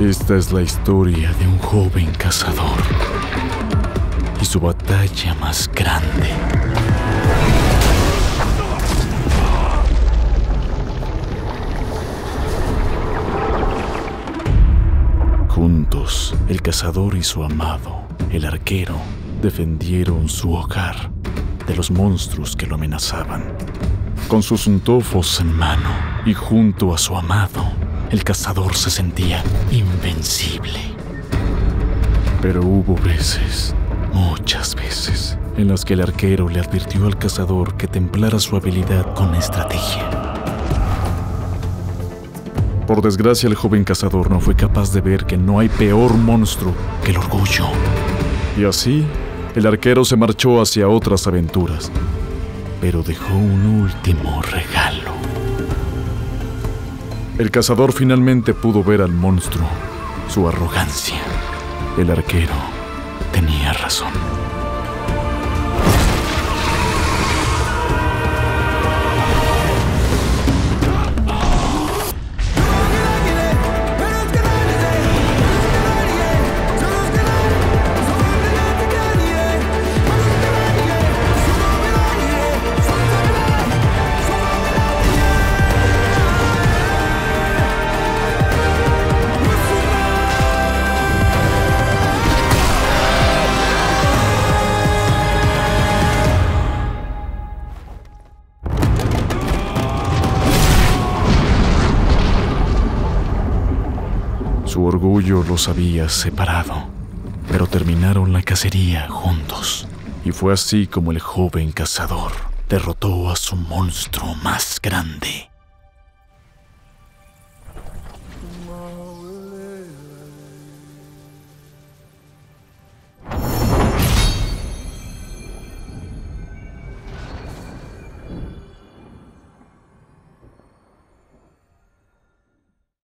Esta es la historia de un joven cazador y su batalla más grande. Juntos, el cazador y su amado, el arquero, defendieron su hogar de los monstruos que lo amenazaban. Con sus untofos en mano y junto a su amado, el cazador se sentía invencible. Pero hubo veces, muchas veces, en las que el arquero le advirtió al cazador que templara su habilidad con estrategia. Por desgracia, el joven cazador no fue capaz de ver que no hay peor monstruo que el orgullo. Y así, el arquero se marchó hacia otras aventuras, pero dejó un último regalo. El cazador finalmente pudo ver al monstruo, su arrogancia. El arquero tenía razón. Su orgullo los había separado, pero terminaron la cacería juntos. Y fue así como el joven cazador derrotó a su monstruo más grande.